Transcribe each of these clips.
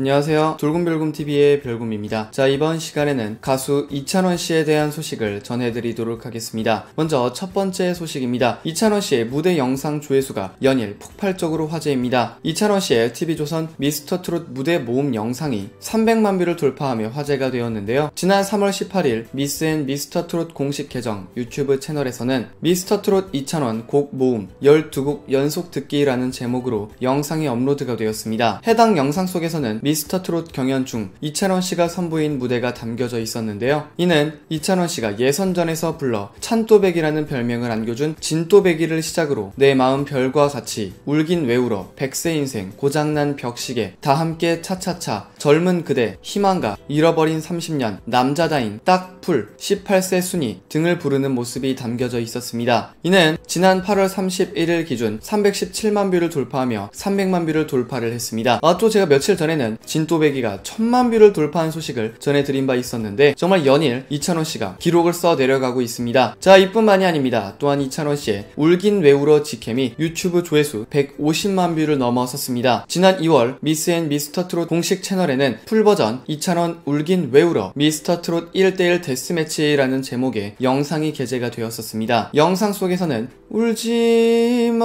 안녕하세요. 돌곰별곰TV의 별곰입니다. 자, 이번 시간에는 가수 이찬원 씨에 대한 소식을 전해드리도록 하겠습니다. 먼저 첫 번째 소식입니다. 이찬원 씨의 무대 영상 조회수가 연일 폭발적으로 화제입니다. 이찬원 씨의 TV조선 미스터 트롯 무대 모음 영상이 300만 뷰를 돌파하며 화제가 되었는데요. 지난 3월 18일 미스 앤 미스터 트롯 공식 계정 유튜브 채널에서는 미스터 트롯 이찬원 곡 모음 12곡 연속 듣기라는 제목으로 영상이 업로드가 되었습니다. 해당 영상 속에서는 미스터 트롯 경연 중 이찬원 씨가 선보인 무대가 담겨져 있었는데요. 이는 이찬원 씨가 예선전에서 불러 찬또배기라는 별명을 안겨준 진또배기를 시작으로 내 마음 별과 같이 울긴 왜 울어 백세 인생 고장난 벽시계 다 함께 차차차 젊은 그대 희망가 잃어버린 30년 남자다잉 딱풀 18세 순이 등을 부르는 모습이 담겨져 있었습니다. 이는 지난 8월 31일 기준 317만 뷰를 돌파하며 300만 뷰를 돌파를 했습니다. 아, 또 제가 며칠 전에는 진또배기가 천만 뷰를 돌파한 소식을 전해드린 바 있었는데 정말 연일 이찬원 씨가 기록을 써 내려가고 있습니다. 자 이뿐만이 아닙니다. 또한 이찬원 씨의 울긴 왜 울어 직캠이 유튜브 조회수 150만 뷰를 넘어섰습니다. 지난 2월 미스 앤 미스터 트롯 공식 채널 에는 풀버전 이찬원 울긴 왜 울어 미스터 트롯 1대1 데스매치라는 제목의 영상이 게재가 되었었습니다. 영상 속에서는 울지마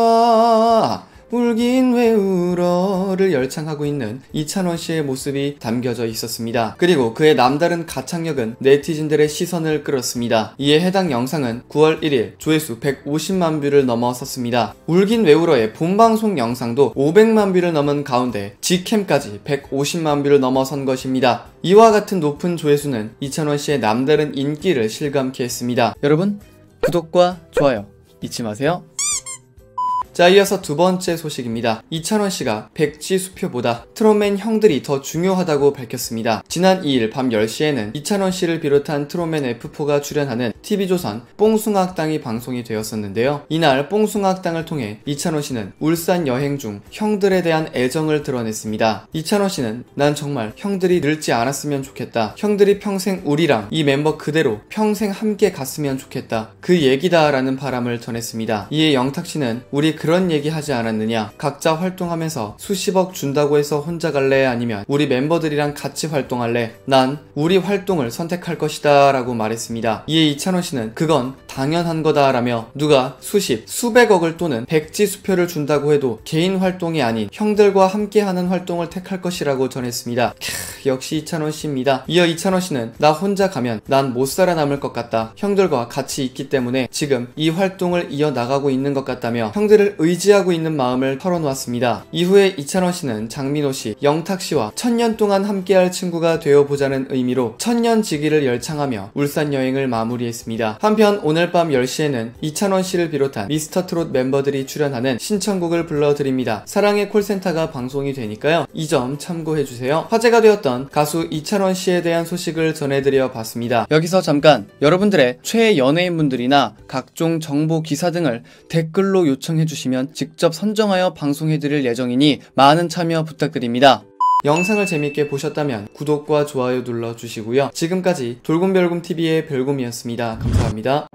울긴 왜 울어를 열창하고 있는 이찬원 씨의 모습이 담겨져 있었습니다. 그리고 그의 남다른 가창력은 네티즌들의 시선을 끌었습니다. 이에 해당 영상은 9월 1일 조회수 150만 뷰를 넘어섰습니다. 울긴 왜 울어의 본방송 영상도 500만 뷰를 넘은 가운데 직캠까지 150만 뷰를 넘어선 것입니다. 이와 같은 높은 조회수는 이찬원 씨의 남다른 인기를 실감케 했습니다. 여러분 구독과 좋아요 잊지 마세요. 자, 이어서 두 번째 소식입니다. 이찬원 씨가 백지 수표보다 트롯맨 형들이 더 중요하다고 밝혔습니다. 지난 2일 밤 10시에는 이찬원 씨를 비롯한 트롯맨 F4가 출연하는 TV조선 뽕숭아학당이 방송이 되었었는데요. 이날 뽕숭아학당을 통해 이찬원 씨는 울산 여행 중 형들에 대한 애정을 드러냈습니다. 이찬원 씨는 난 정말 형들이 늙지 않았으면 좋겠다. 형들이 평생 우리랑 이 멤버 그대로 평생 함께 갔으면 좋겠다. 그 얘기다라는 바람을 전했습니다. 이에 영탁 씨는 우리 그런 얘기 하지 않았느냐? 각자 활동하면서 수십억 준다고 해서 혼자 갈래? 아니면 우리 멤버들이랑 같이 활동할래? 난 우리 활동을 선택할 것이다 라고 말했습니다. 이에 이찬원 씨는 그건 당연한 거다라며 누가 수십, 수백억을 또는 백지 수표를 준다고 해도 개인 활동이 아닌 형들과 함께하는 활동을 택할 것이라고 전했습니다. 캬, 역시 이찬원 씨입니다. 이어 이찬원 씨는 나 혼자 가면 난 못 살아남을 것 같다. 형들과 같이 있기 때문에 지금 이 활동을 이어나가고 있는 것 같다며 형들을 의지하고 있는 마음을 털어놓았습니다. 이후에 이찬원 씨는 장민호 씨, 영탁 씨와 천년 동안 함께할 친구가 되어보자는 의미로 천년지기를 열창하며 울산 여행을 마무리했습니다. 한편 오늘 밤 10시에는 이찬원 씨를 비롯한 미스터 트롯 멤버들이 출연하는 신청곡을 불러드립니다. 사랑의 콜센터가 방송이 되니까요. 이 점 참고해주세요. 화제가 되었던 가수 이찬원 씨에 대한 소식을 전해드려 봤습니다. 여기서 잠깐 여러분들의 최애 연예인분들이나 각종 정보 기사 등을 댓글로 요청해주시면 주시면 직접 선정하여 방송해드릴 예정이니 많은 참여 부탁드립니다. 영상을 재밌게 보셨다면 구독과 좋아요 눌러주시고요. 지금까지 돌곰별곰TV의 별곰이었습니다. 감사합니다.